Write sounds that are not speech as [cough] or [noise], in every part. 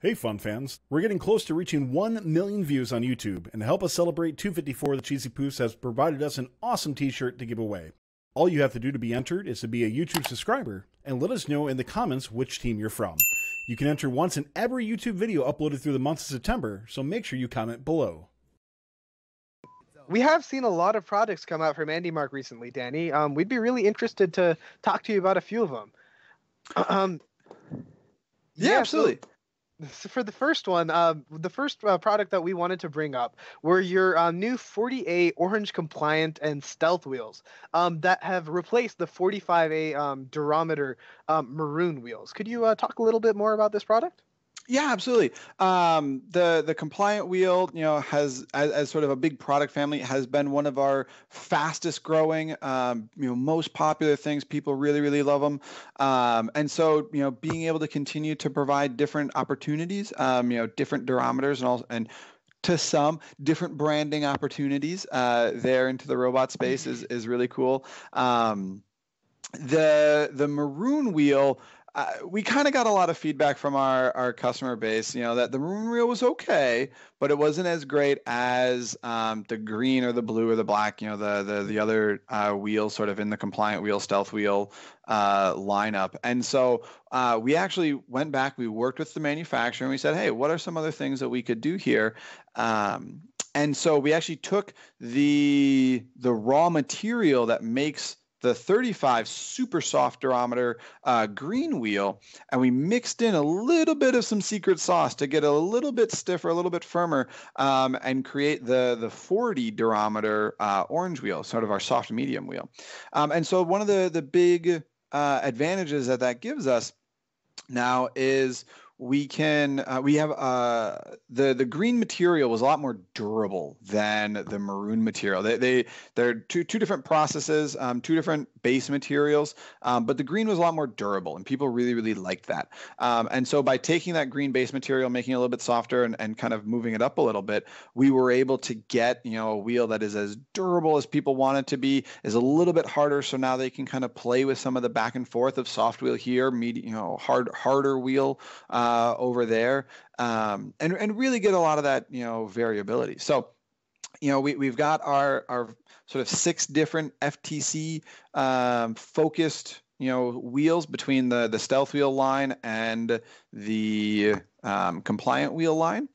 Hey, fun fans. We're getting close to reaching 1 million views on YouTube, and to help us celebrate 254, the Cheesy Poofs has provided us an awesome t shirt to give away. All you have to do to be entered is to be a YouTube subscriber and let us know in the comments which team you're from. You can enter once in every YouTube video uploaded through the month of September, so make sure you comment below. We have seen a lot of products come out from AndyMark recently, Danny. Um, we'd be really interested to talk to you about a few of them. [clears throat] Um, yeah, absolutely. So- so [laughs] for the first one, um, the first uh, product that we wanted to bring up were your uh, new 40A orange compliant and stealth wheels um, that have replaced the 45A um, durometer um, maroon wheels. Could you uh, talk a little bit more about this product? Yeah, absolutely. Um, the the compliant wheel, you know, has as, as, sort of a big product family has been one of our fastest growing, um, you know, most popular things. People really really love them, um, and so you know, being able to continue to provide different opportunities, um, you know, different durometers and all and to some different branding opportunities uh, there into the robot space is is really cool. Um, the the maroon wheel uh, we kind of got a lot of feedback from our, our customer base, you know, that the maroon wheel was okay, but it wasn't as great as um, the green or the blue or the black, you know, the the, the other uh, wheels sort of in the compliant wheel, stealth wheel uh, lineup. And so uh, we actually went back, we worked with the manufacturer, and we said, hey, what are some other things that we could do here? Um, and so we actually took the the raw material that makes the 35 super soft durometer uh, green wheel and we mixed in a little bit of some secret sauce to get a little bit stiffer a little bit firmer um, and create the the 40 durometer uh, orange wheel sort of our soft medium wheel. Um, and so one of the the big uh, advantages that that gives us now is we can uh, we have uh, the the green material was a lot more durable than the maroon material. They they they're two two different processes, um, two different base materials, um, but the green was a lot more durable, and people really really liked that. Um, and so by taking that green base material, making it a little bit softer, and, and kind of moving it up a little bit, we were able to get you know a wheel that is as durable as people want it to be, is a little bit harder. So now they can kind of play with some of the back and forth of soft wheel here, medium you know hard harder wheel. Uh, over there, um, and and really get a lot of that you know variability. So you know we, we've got our our sort of six different ftc um, focused you know wheels between the the stealth wheel line and the um, compliant wheel line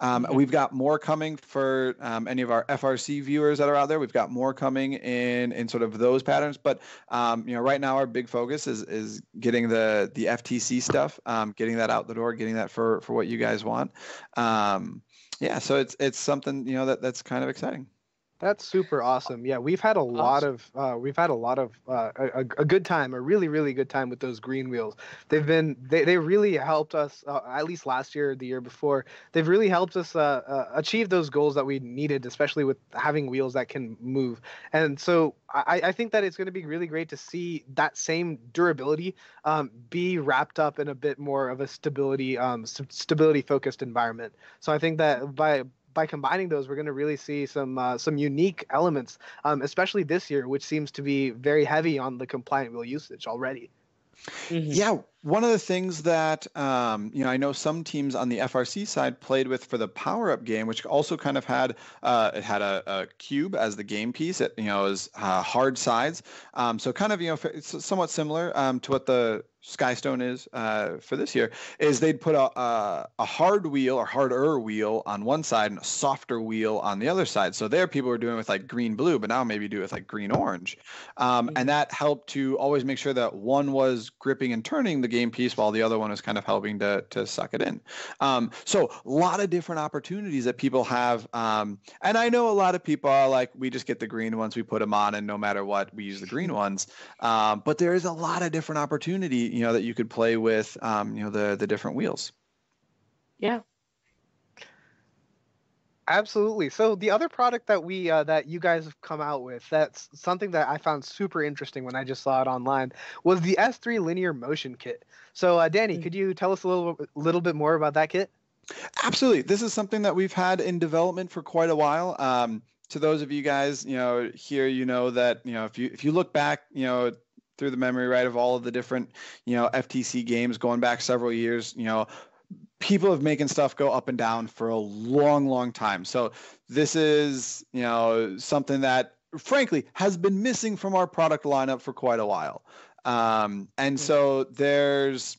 um, mm-hmm. we've got more coming for um, any of our FRC viewers that are out there. We've got more coming in in sort of those patterns. But um, you know, right now our big focus is is getting the the FTC stuff, um, getting that out the door, getting that for for what you guys want. Um, yeah, so it's it's something you know that that's kind of exciting. That's super awesome. Yeah, we've had a awesome. lot of uh, we've had a lot of uh, a, a, good time, a really really good time with those green wheels. They've been they, they really helped us uh, at least last year, the year before. They've really helped us uh, uh, achieve those goals that we needed, especially with having wheels that can move. And so I, I think that it's going to be really great to see that same durability um, be wrapped up in a bit more of a stability um, stability focused environment. So I think that by by combining those, we're going to really see some uh, some unique elements, um, especially this year, which seems to be very heavy on the compliant wheel usage already. Mm-hmm. Yeah, one of the things that um, you know, I know some teams on the FRC side played with for the power up game, which also kind of had uh, it had a, a, cube as the game piece. It you know is uh, hard sides, um, so kind of you know it's somewhat similar um, to what the Skystone is uh, for this year. Is they'd put a, a, a hard wheel or harder wheel on one side and a softer wheel on the other side. So there, people were doing with like green blue, but now maybe do it with like green orange, um, mm-hmm. and that helped to always make sure that one was gripping and turning the game piece while the other one is kind of helping to to suck it in. Um, so a lot of different opportunities that people have, um, and I know a lot of people are like, we just get the green ones, we put them on, and no matter what, we use the green ones. Um, but there is a lot of different opportunity, you know, that you could play with, um, you know, the the different wheels. Yeah, Absolutely. So the other product that we uh, that you guys have come out with that's something that I found super interesting when I just saw it online was the S3 linear motion kit. So uh, Danny, mm. could you tell us a little a little bit more about that kit? Absolutely. This is something that we've had in development for quite a while. Um, to those of you guys, you know, here, you know that you know if you if you look back, you know through the memory right of all of the different you know FTC games going back several years, you know people have making stuff go up and down for a long, long time. So this is, you know, something that frankly has been missing from our product lineup for quite a while. Um, and mm-hmm. so there's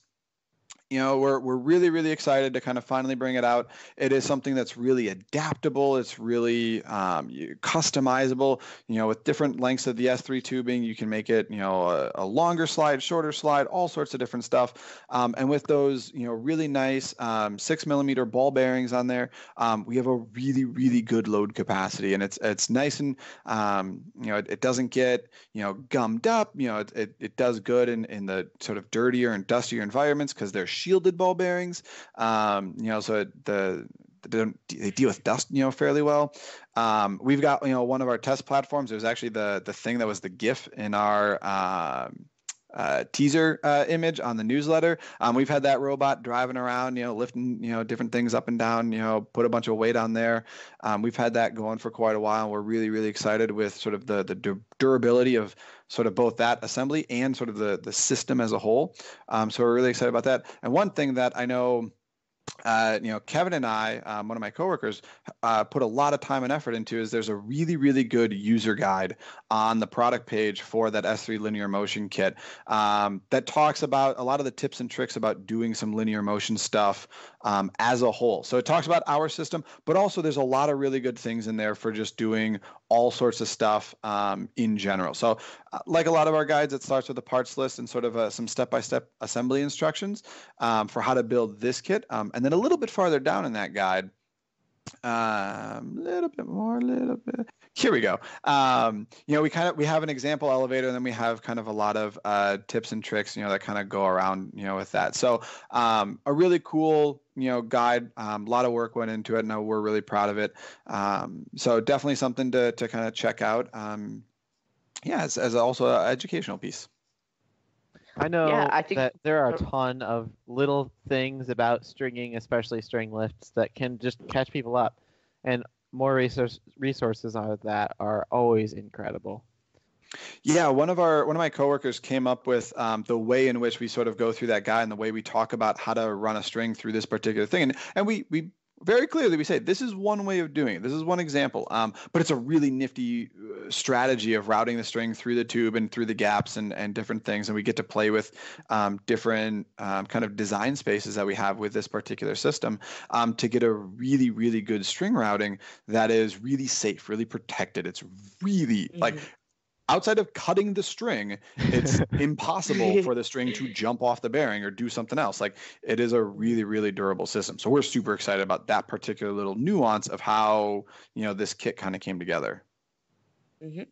you know we're, we're really really excited to kind of finally bring it out. It is something that's really adaptable. It's really um, customizable. You know with different lengths of the s3 tubing you can make it you know a, a longer slide shorter slide all sorts of different stuff. Um, and with those you know really nice um, six millimeter ball bearings on there um, we have a really really good load capacity. And it's it's nice and um, you know it, it, doesn't get you know gummed up. You know it, it, it does good in, in the sort of dirtier and dustier environments because they're shielded ball bearings. Um, you know, so the they, deal with dust, you know, fairly well. Um, we've got, you know, one of our test platforms. It was actually the the thing that was the GIF in our um, uh, teaser uh, image on the newsletter. Um, we've had that robot driving around, you know, lifting, you know, different things up and down, you know, put a bunch of weight on there. Um, we've had that going for quite a while. We're really, really excited with sort of the the du- durability of sort of both that assembly and sort of the the system as a whole. Um, so we're really excited about that. And one thing that I know uh, you know, Kevin and I, um, one of my coworkers, uh, put a lot of time and effort into is there's a really, really good user guide on the product page for that S3 linear motion kit um, that talks about a lot of the tips and tricks about doing some linear motion stuff um, as a whole. So it talks about our system, but also there's a lot of really good things in there for just doing all sorts of stuff um, in general. So, uh, like a lot of our guides, it starts with a parts list and sort of uh, some step-by-step assembly instructions um, for how to build this kit, um, and then a little bit farther down in that guide, a um, little bit more, a little bit. Here we go. Um, you know, we kind of we have an example elevator, and then we have kind of a lot of uh, tips and tricks, you know, that kind of go around, you know, with that. So um, a really cool, you know, guide. Um, a lot of work went into it, and we're really proud of it. Um, so definitely something to to kind of check out. Um, yeah, as, as also an educational piece. I know yeah, I think that there are a ton of little things about stringing, especially string lifts, that can just catch people up, and more resource resources on that are always incredible. Yeah, one of our one of my coworkers came up with um, the way in which we sort of go through that guide and the way we talk about how to run a string through this particular thing, and and we we very clearly we say this is one way of doing it. This is one example, um, but it's a really nifty uh, strategy of routing the string through the tube and through the gaps and, and different things. And we get to play with um, different um, kind of design spaces that we have with this particular system um, to get a really, really good string routing that is really safe, really protected. It's really mm-hmm. like outside of cutting the string, it's [laughs] impossible for the string to [laughs] jump off the bearing or do something else. Like it is a really, really durable system. So we're super excited about that particular little nuance of how, you know, this kit kind of came together. Mm-hmm.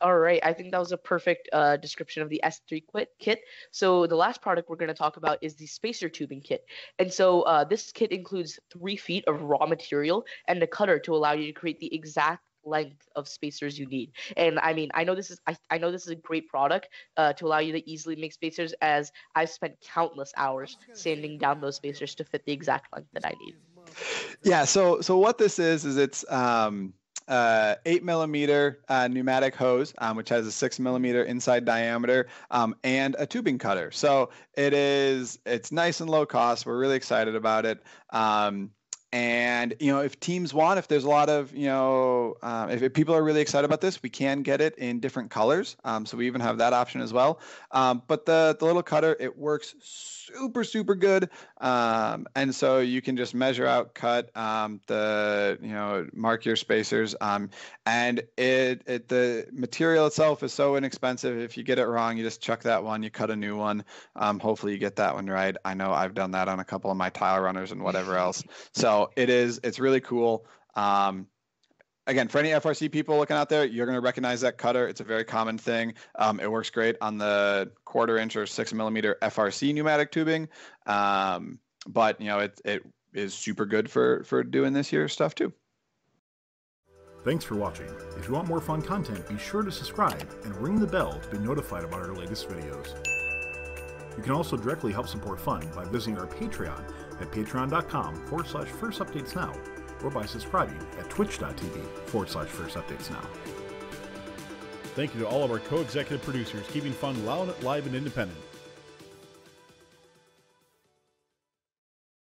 All right, I think that was a perfect uh, description of the S3 quit kit. So the last product we're going to talk about is the spacer tubing kit. And so uh, this kit includes three feet of raw material and a cutter to allow you to create the exact length of spacers you need. And I mean, I know this is I, I know this is a great product uh, to allow you to easily make spacers as I've spent countless hours sanding down those spacers to fit the exact length that I need. Yeah, so so what this is is it's um uh, eight millimeter uh, pneumatic hose, um, which has a six millimeter inside diameter, um, and a tubing cutter. So it is it's nice and low cost. We're really excited about it. Um, and you know, if teams want, if there's a lot of you know, um, if, if, people are really excited about this, we can get it in different colors. Um, so we even have that option as well. Um, but the the little cutter, it works super super good. Um, and so you can just measure out cut um, the you know mark your spacers. Um, and it, it the material itself is so inexpensive. If you get it wrong you just chuck that one you cut a new one. Hopefully you get that one right. I know i've done that on a couple of my TileRunners and whatever else. So it is it's really cool um, again, for any FRC people looking out there, you're going to recognize that cutter. It's a very common thing. Um, it works great on the quarter inch or six millimeter FRC pneumatic tubing. Um, but you know, it it is super good for for doing this year stuff too. Thanks for watching. If you want more fun content, be sure to subscribe and ring the bell to be notified about our latest videos. You can also directly help support Fun by visiting our Patreon at patreon.com forward slash first updates now or by subscribing at twitch.tv forward slash first updates now. Thank you to all of our co executive producers, keeping fun loud, live, and independent.